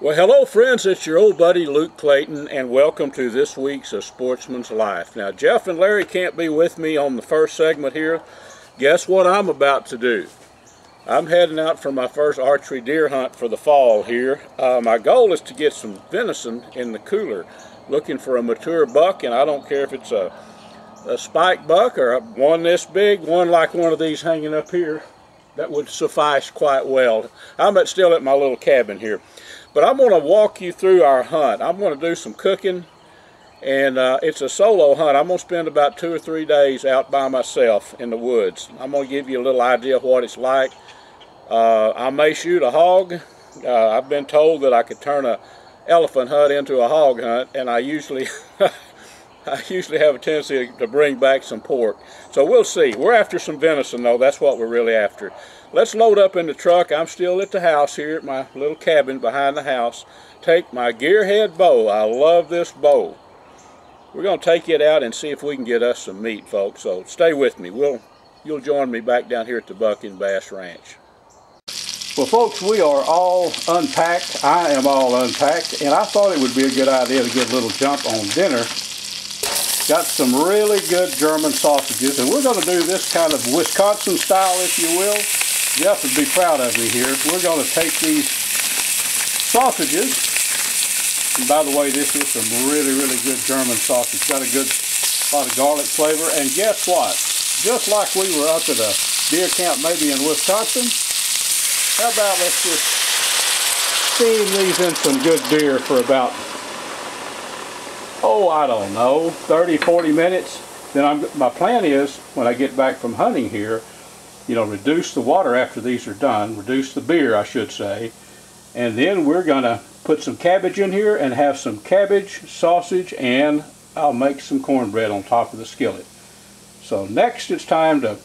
Well, hello, friends. It's your old buddy Luke Clayton, and welcome to this week's A Sportsman's Life. Now, Jeff and Larry can't be with me on the first segment here. Guess what I'm about to do? I'm heading out for my first archery deer hunt for the fall here. Uh, my goal is to get some venison in the cooler, looking for a mature buck, and I don't care if it's a, a spike buck or one this big, one like one of these hanging up here. That would suffice quite well. I'm at, still at my little cabin here. But I'm going to walk you through our hunt. I'm going to do some cooking, and uh, it's a solo hunt. I'm going to spend about two or three days out by myself in the woods. I'm going to give you a little idea of what it's like. Uh, I may shoot a hog. Uh, I've been told that I could turn a elephant hunt into a hog hunt, and I usually I usually have a tendency to bring back some pork. So we'll see. We're after some venison, though. That's what we're really after. Let's load up in the truck. I'm still at the house here at my little cabin behind the house. Take my gearhead bow. I love this bow. We're going to take it out and see if we can get us some meat, folks. So stay with me. We'll, you'll join me back down here at the Buck and Bass Ranch. Well, folks, we are all unpacked. I am all unpacked, and I thought it would be a good idea to get a little jump on dinner Got some really good German sausages, and we're going to do this kind of Wisconsin style, if you will. Jeff would be proud of me here. We're going to take these sausages, and by the way, this is some really, really good German sausage. Got a good lot of garlic flavor, and guess what? Just like we were up at a deer camp maybe in Wisconsin, how about let's just steam these in some good beer for about oh, I don't know, 30, 40 minutes. Then I'm, my plan is, when I get back from hunting here, you know, reduce the water after these are done, reduce the beer, I should say, and then we're going to put some cabbage in here and have some cabbage, sausage, and I'll make some cornbread on top of the skillet. So next it's time to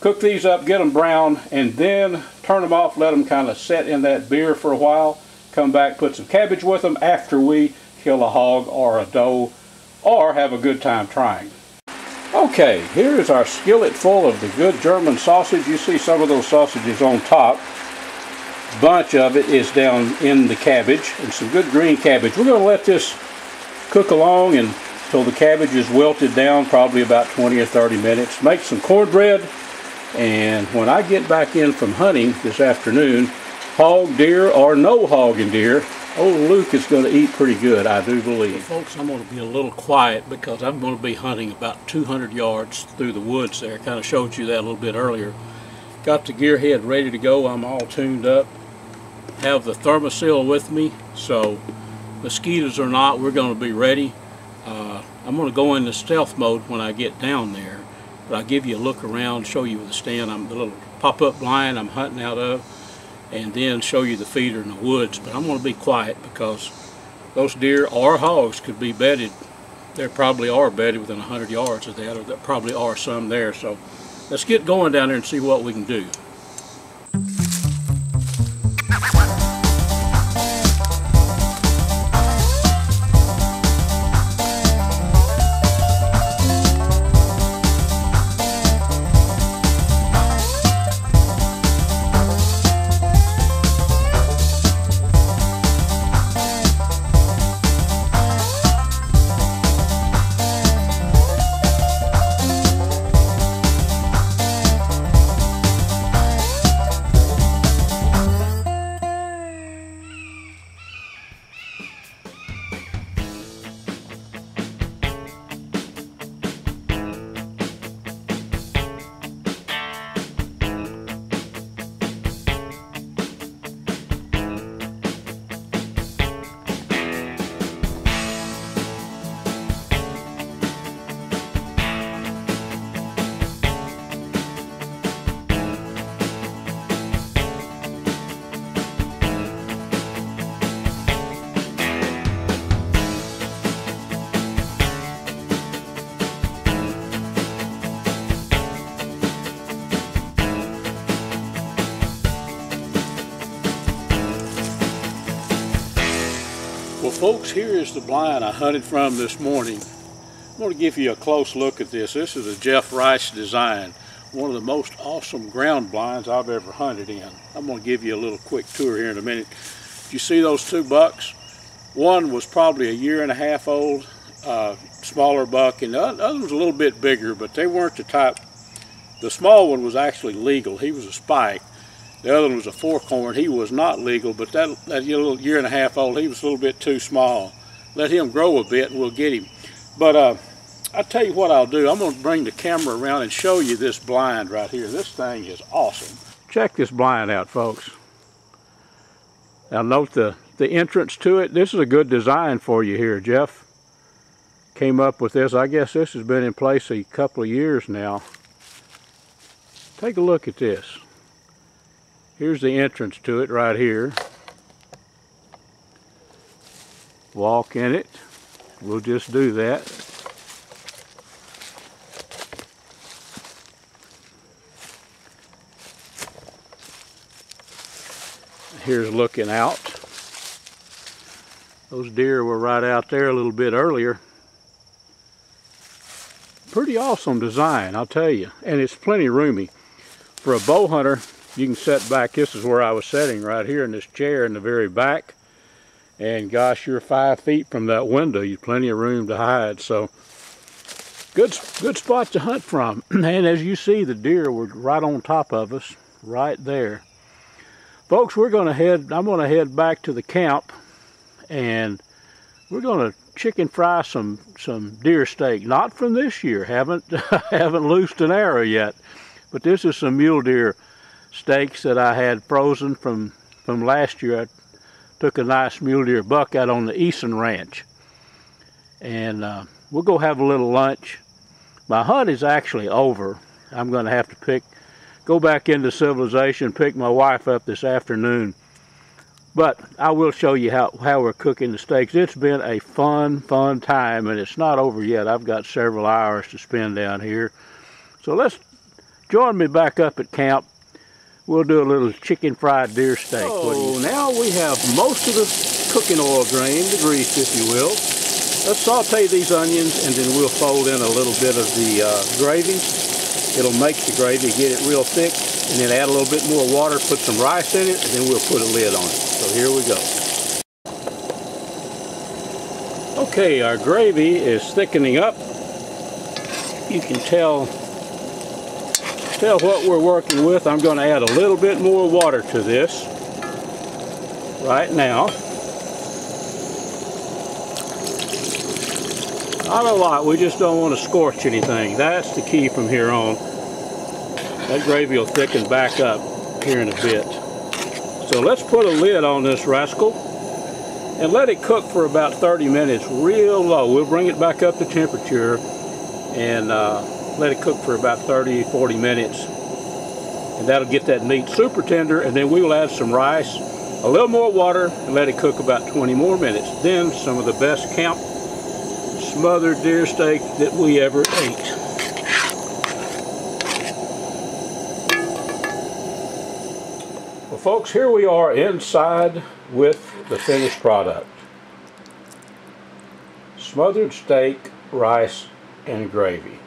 cook these up, get them brown, and then turn them off, let them kind of set in that beer for a while, come back, put some cabbage with them after we kill a hog or a doe or have a good time trying. Okay, here is our skillet full of the good German sausage. You see some of those sausages on top. Bunch of it is down in the cabbage and some good green cabbage. We're going to let this cook along until the cabbage is wilted down, probably about 20 or 30 minutes. Make some cornbread and when I get back in from hunting this afternoon, hog, deer, or no hog and deer, Old Luke is going to eat pretty good, I do believe. Folks, I'm going to be a little quiet because I'm going to be hunting about 200 yards through the woods there. Kind of showed you that a little bit earlier. Got the gearhead ready to go. I'm all tuned up. Have the Thermacell with me, so mosquitoes or not, we're going to be ready. Uh, I'm going to go into stealth mode when I get down there, but I'll give you a look around, show you the stand. I'm the little pop-up blind I'm hunting out of and then show you the feeder in the woods. But I'm going to be quiet because those deer or hogs could be bedded. There probably are bedded within 100 yards of that, or there probably are some there. So let's get going down there and see what we can do. Folks, here is the blind I hunted from this morning. I'm going to give you a close look at this. This is a Jeff Rice design. One of the most awesome ground blinds I've ever hunted in. I'm going to give you a little quick tour here in a minute. You see those two bucks? One was probably a year and a half old, uh, smaller buck, and the other was a little bit bigger, but they weren't the type. The small one was actually legal. He was a spike. The other one was a fork horn. He was not legal, but that, that little year and a half old, he was a little bit too small. Let him grow a bit and we'll get him. But uh, I'll tell you what I'll do. I'm going to bring the camera around and show you this blind right here. This thing is awesome. Check this blind out, folks. Now note the, the entrance to it. This is a good design for you here, Jeff. Came up with this. I guess this has been in place a couple of years now. Take a look at this. Here's the entrance to it right here. Walk in it. We'll just do that. Here's looking out. Those deer were right out there a little bit earlier. Pretty awesome design, I'll tell you. And it's plenty roomy. For a bow hunter, you can set back. This is where I was sitting right here in this chair in the very back. And gosh, you're five feet from that window. You've plenty of room to hide. So good, good spot to hunt from. and as you see, the deer were right on top of us, right there. Folks, we're going to head, I'm going to head back to the camp and we're going to chicken fry some some deer steak. Not from this year. Haven't haven't loosed an arrow yet. But this is some mule deer steaks that I had frozen from, from last year. I took a nice mule deer buck out on the Eason Ranch. And uh, we'll go have a little lunch. My hunt is actually over. I'm going to have to pick, go back into civilization, pick my wife up this afternoon. But I will show you how, how we're cooking the steaks. It's been a fun, fun time, and it's not over yet. I've got several hours to spend down here. So let's join me back up at camp we'll do a little chicken fried deer steak. So now we have most of the cooking oil drained, the grease if you will. Let's saute these onions and then we'll fold in a little bit of the uh, gravy. It'll make the gravy, get it real thick, and then add a little bit more water, put some rice in it, and then we'll put a lid on it. So here we go. Okay, our gravy is thickening up. You can tell tell what we're working with. I'm going to add a little bit more water to this right now. Not a lot, we just don't want to scorch anything. That's the key from here on. That gravy will thicken back up here in a bit. So let's put a lid on this rascal and let it cook for about 30 minutes real low. We'll bring it back up to temperature and uh, let it cook for about 30, 40 minutes. And that'll get that meat super tender. And then we will add some rice, a little more water, and let it cook about 20 more minutes. Then some of the best camp smothered deer steak that we ever ate. Well folks, here we are inside with the finished product. Smothered steak, rice, and gravy.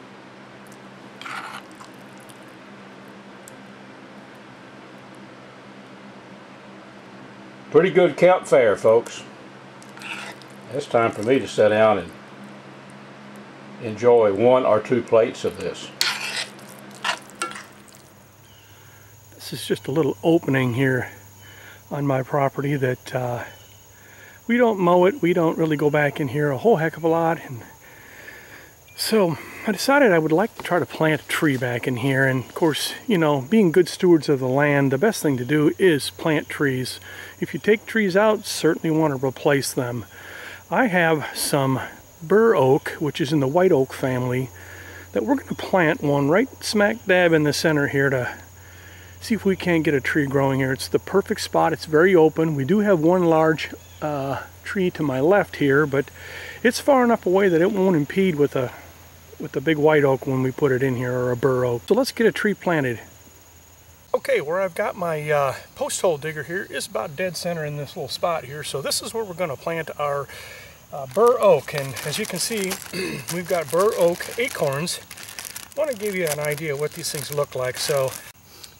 Pretty good camp fare, folks. It's time for me to sit down and enjoy one or two plates of this. This is just a little opening here on my property that uh, we don't mow it. We don't really go back in here a whole heck of a lot. And so I decided I would like to try to plant a tree back in here and of course you know being good stewards of the land the best thing to do is plant trees. If you take trees out certainly want to replace them. I have some bur oak which is in the white oak family that we're going to plant one right smack dab in the center here to see if we can't get a tree growing here. It's the perfect spot. It's very open. We do have one large uh, tree to my left here but it's far enough away that it won't impede with a with the big white oak when we put it in here or a bur oak. So let's get a tree planted. Okay, where I've got my uh, post hole digger here is about dead center in this little spot here. So this is where we're going to plant our uh, bur oak. And as you can see, we've got bur oak acorns. I want to give you an idea what these things look like. So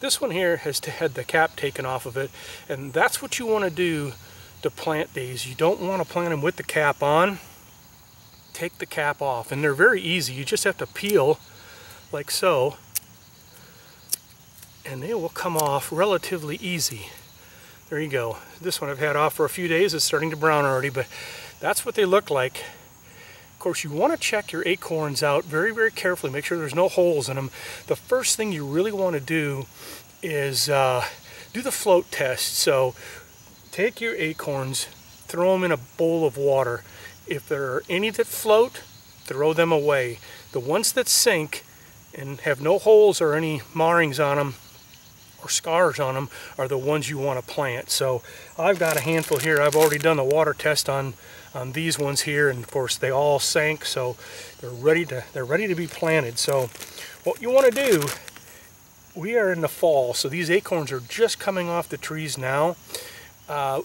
this one here has had the cap taken off of it. And that's what you want to do to plant these. You don't want to plant them with the cap on. Take the cap off. And they're very easy. You just have to peel like so and they will come off relatively easy. There you go. This one I've had off for a few days. It's starting to brown already, but that's what they look like. Of course, you want to check your acorns out very, very carefully. Make sure there's no holes in them. The first thing you really want to do is uh, do the float test. So take your acorns, throw them in a bowl of water. If there are any that float, throw them away. The ones that sink and have no holes or any marrings on them, or scars on them are the ones you want to plant. So I've got a handful here. I've already done the water test on on these ones here and of course they all sank so they're ready to they're ready to be planted. So what you want to do we are in the fall so these acorns are just coming off the trees now. Uh,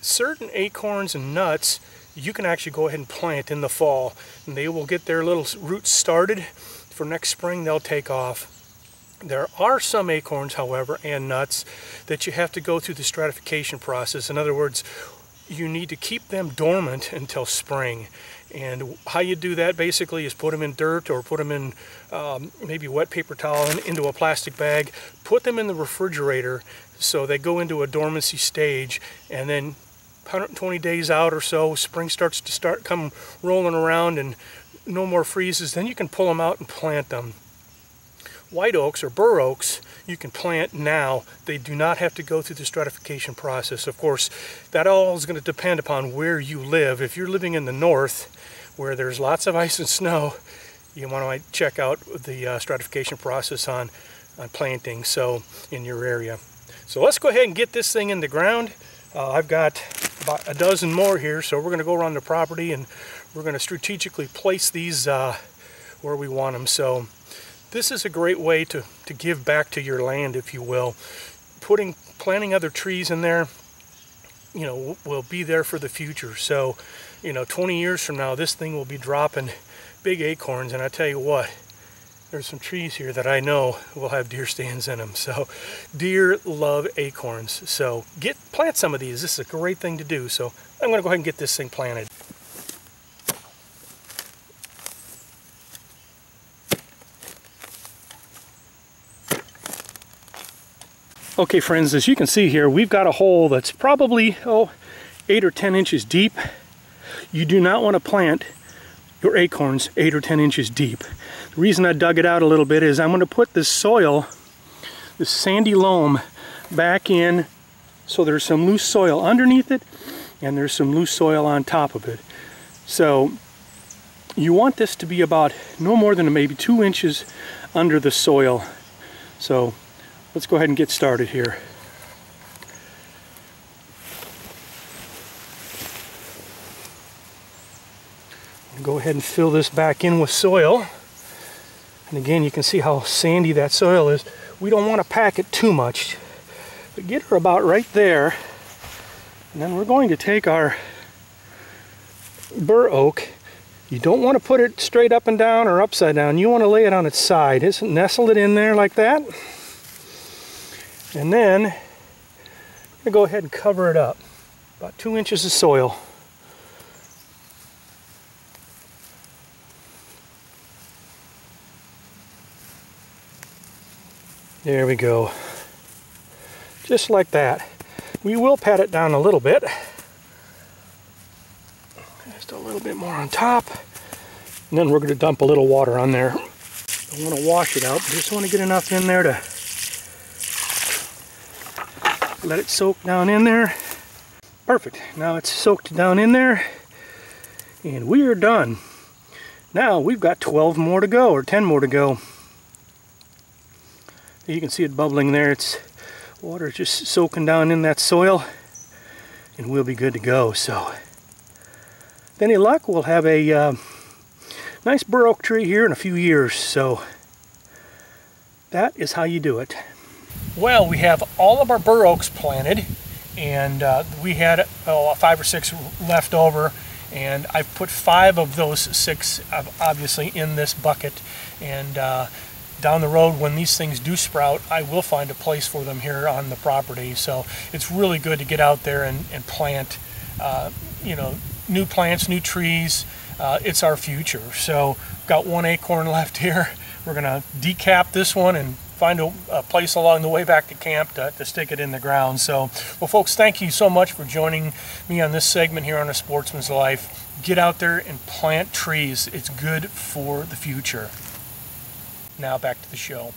certain acorns and nuts you can actually go ahead and plant in the fall and they will get their little roots started for next spring they'll take off there are some acorns, however, and nuts that you have to go through the stratification process. In other words, you need to keep them dormant until spring. And how you do that basically is put them in dirt or put them in um, maybe wet paper towel and into a plastic bag, put them in the refrigerator so they go into a dormancy stage and then 120 days out or so, spring starts to start come rolling around and no more freezes, then you can pull them out and plant them white oaks or bur oaks you can plant now. They do not have to go through the stratification process. Of course, that all is going to depend upon where you live. If you're living in the north, where there's lots of ice and snow, you want to check out the uh, stratification process on, on planting so in your area. So let's go ahead and get this thing in the ground. Uh, I've got about a dozen more here, so we're going to go around the property and we're going to strategically place these uh, where we want them. So this is a great way to, to give back to your land, if you will. Putting, planting other trees in there, you know, will be there for the future. So, you know, 20 years from now, this thing will be dropping big acorns. And I tell you what, there's some trees here that I know will have deer stands in them. So deer love acorns. So get plant some of these. This is a great thing to do. So I'm going to go ahead and get this thing planted. Okay friends, as you can see here, we've got a hole that's probably, oh, eight or 10 inches deep. You do not want to plant your acorns eight or 10 inches deep. The reason I dug it out a little bit is I'm going to put this soil, this sandy loam, back in so there's some loose soil underneath it and there's some loose soil on top of it. So you want this to be about no more than maybe two inches under the soil. So let's go ahead and get started here. Ahead and fill this back in with soil. And again, you can see how sandy that soil is. We don't want to pack it too much, but get her about right there. And then we're going to take our bur oak. You don't want to put it straight up and down or upside down. You want to lay it on its side. Just nestle it in there like that. And then I'm going to go ahead and cover it up. About two inches of soil. There we go. Just like that. We will pat it down a little bit. Just a little bit more on top. And then we're going to dump a little water on there. I want to wash it out, just want to get enough in there to let it soak down in there. Perfect. Now it's soaked down in there and we are done. Now we've got 12 more to go or 10 more to go. You can see it bubbling there. It's water just soaking down in that soil and we'll be good to go. So, with any luck, we'll have a uh, nice bur oak tree here in a few years. So, that is how you do it. Well, we have all of our bur oaks planted, and uh, we had oh, five or six left over, and I've put five of those six obviously in this bucket, and uh, down the road when these things do sprout, I will find a place for them here on the property. So it's really good to get out there and, and plant, uh, you know, new plants, new trees. Uh, it's our future. So got one acorn left here. We're gonna decap this one and find a, a, place along the way back to camp to, to, stick it in the ground. So, well, folks, thank you so much for joining me on this segment here on A Sportsman's Life. Get out there and plant trees. It's good for the future. Now back to the show.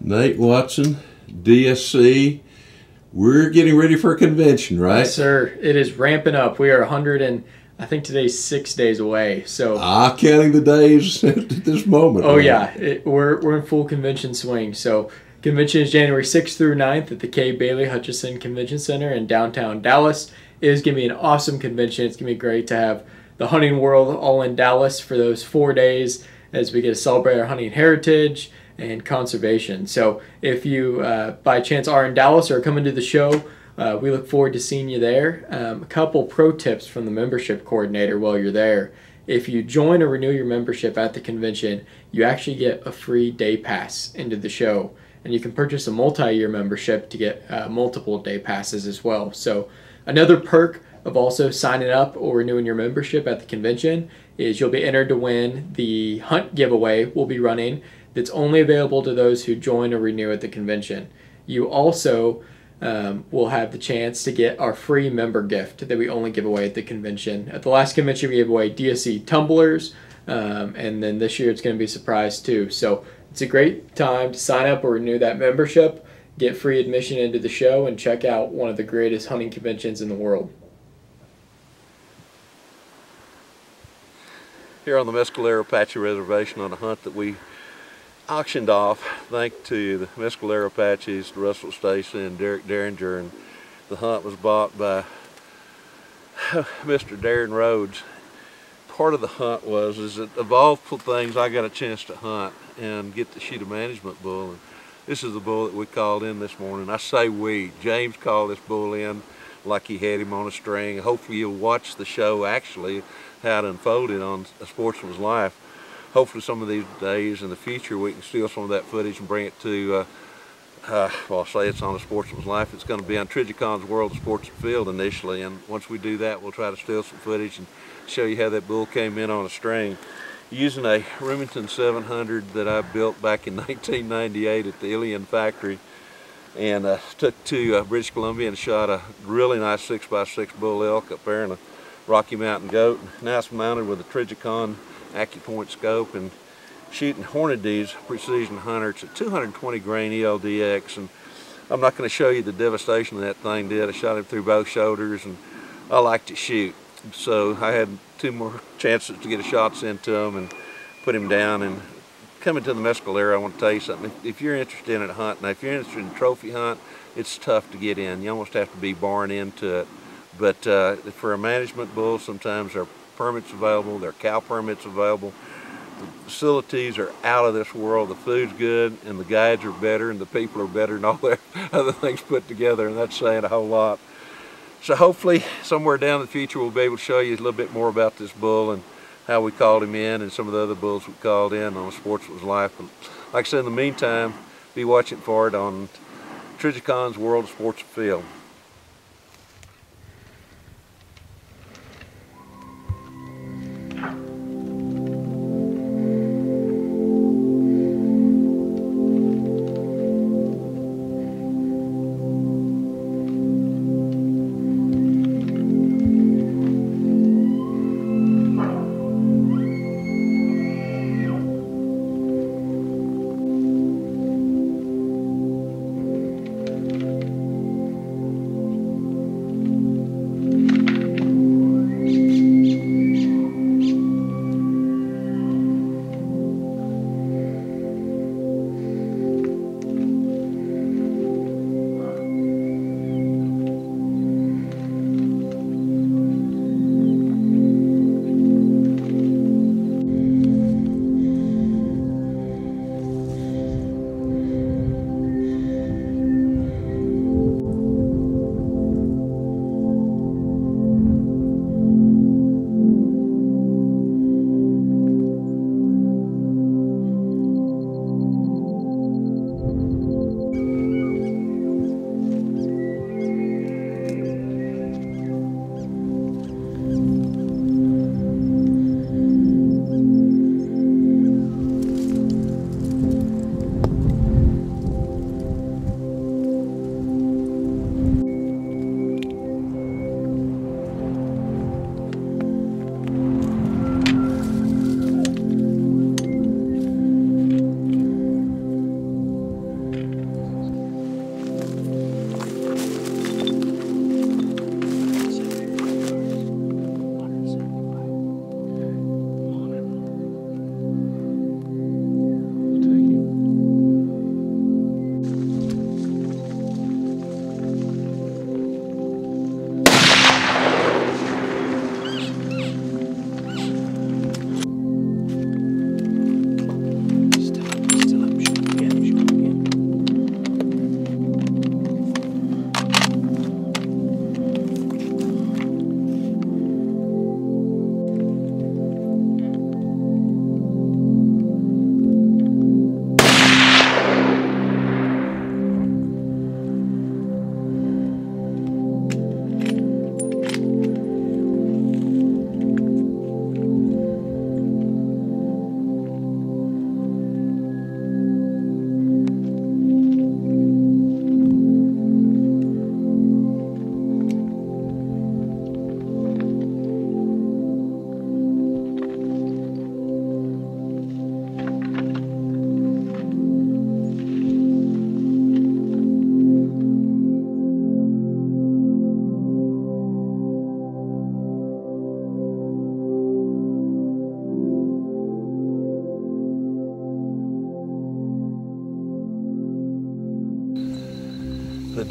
Nate Watson, DSC. We're getting ready for a convention, right? Yes, sir. It is ramping up. We are 100 and I think today's six days away. So ah, counting the days at this moment. Oh right? yeah, it, we're we're in full convention swing. So convention is January 6th through 9th at the Kay Bailey Hutchison Convention Center in downtown Dallas. It is gonna be an awesome convention. It's gonna be great to have the hunting world all in Dallas for those four days as we get to celebrate our hunting heritage and conservation. So if you uh, by chance are in Dallas or coming to the show, uh, we look forward to seeing you there. Um, a couple pro tips from the membership coordinator while you're there. If you join or renew your membership at the convention, you actually get a free day pass into the show. And you can purchase a multi year membership to get uh, multiple day passes as well. So, another perk of also signing up or renewing your membership at the convention is you'll be entered to win the hunt giveaway we'll be running that's only available to those who join or renew at the convention. You also um, will have the chance to get our free member gift that we only give away at the convention. At the last convention, we gave away DSC tumblers, um, and then this year it's going to be a surprise too. So it's a great time to sign up or renew that membership, get free admission into the show, and check out one of the greatest hunting conventions in the world. Here on the Mescalero Apache Reservation on a hunt that we auctioned off thanks to the Mescalero Apaches, Russell Stacy and Derek Derringer and the hunt was bought by Mr. Darren Rhodes. Part of the hunt was is that of all things I got a chance to hunt and get to shoot a management bull and this is the bull that we called in this morning. I say we. James called this bull in like he had him on a string. Hopefully you'll watch the show actually how it unfolded on a sportsman's life. Hopefully some of these days in the future we can steal some of that footage and bring it to, uh, uh, well I'll say it's on a sportsman's life. It's going to be on Trijicon's World of Sports Afield initially and once we do that we'll try to steal some footage and show you how that bull came in on a string. Using a Remington 700 that I built back in 1998 at the Ilion factory and uh, took to uh, British Columbia and shot a really nice 6x6 bull elk up there in a Rocky Mountain goat. Now it's mounted with a Trijicon AccuPoint scope and shooting Hornady's Precision Hunter. It's a 220 grain ELDX and I'm not going to show you the devastation that thing did. I shot him through both shoulders and I like to shoot. So I had two more chances to get a shots into him and put him down and coming to the Mescalero, I want to tell you something. If you're interested in hunting, if you're interested in trophy hunt, it's tough to get in. You almost have to be barn into it. But uh, for a management bull, sometimes there are permits available, there are cow permits available. The facilities are out of this world. The food's good, and the guides are better, and the people are better, and all that other things put together, and that's saying a whole lot. So hopefully, somewhere down the future, we'll be able to show you a little bit more about this bull and how we called him in and some of the other bulls we called in on Sportsman's Life. But like I said, in the meantime, be watching for it on Trijicon's World Sports Field.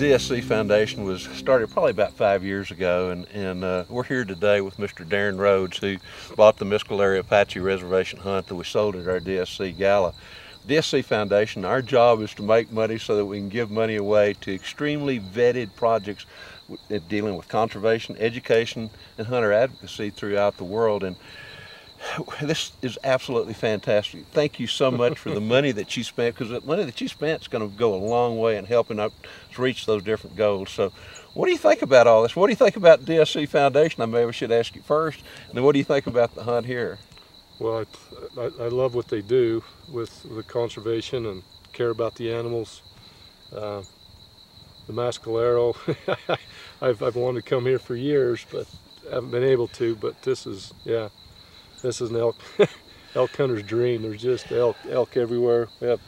DSC Foundation was started probably about five years ago, and, and uh, we're here today with Mr. Darren Rhodes, who bought the Mescalero Apache Reservation hunt that we sold at our DSC Gala. DSC Foundation, our job is to make money so that we can give money away to extremely vetted projects dealing with conservation, education, and hunter advocacy throughout the world. And this is absolutely fantastic. Thank you so much for the money that you spent because the money that you spent is going to go a long way in helping us reach those different goals. So, what do you think about all this? What do you think about DSC Foundation? I maybe should ask you first. And then, what do you think about the hunt here? Well, I, I, I love what they do with the conservation and care about the animals. Uh, the Mescalero, I've, I've wanted to come here for years, but haven't been able to. But this is, yeah, this is an elk elk hunter's dream. There's just elk elk everywhere. We have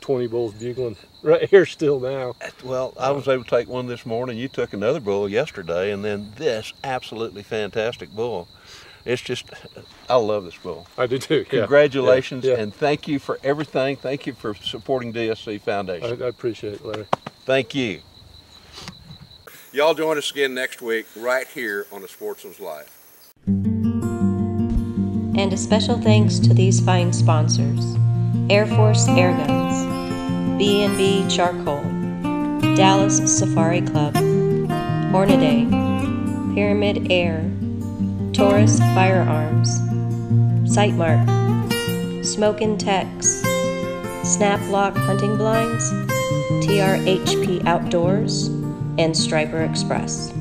20 bulls bugling right here still now. Well, I was able to take one this morning. You took another bull yesterday, and then this absolutely fantastic bull. It's just, I love this bull. I do too. Yeah. Congratulations, yeah. Yeah. and thank you for everything. Thank you for supporting DSC Foundation. I, I appreciate it, Larry. Thank you. Y'all join us again next week right here on the Sportsman's Life. And a special thanks to these fine sponsors. Air Force Air Guns, B&B Charcoal, Dallas Safari Club, Hornady, Pyramid Air, Taurus Firearms, Sightmark, Smokin' Tex, Snaplock Hunting Blinds, TRHP Outdoors, and Striper Express.